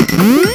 Hmm?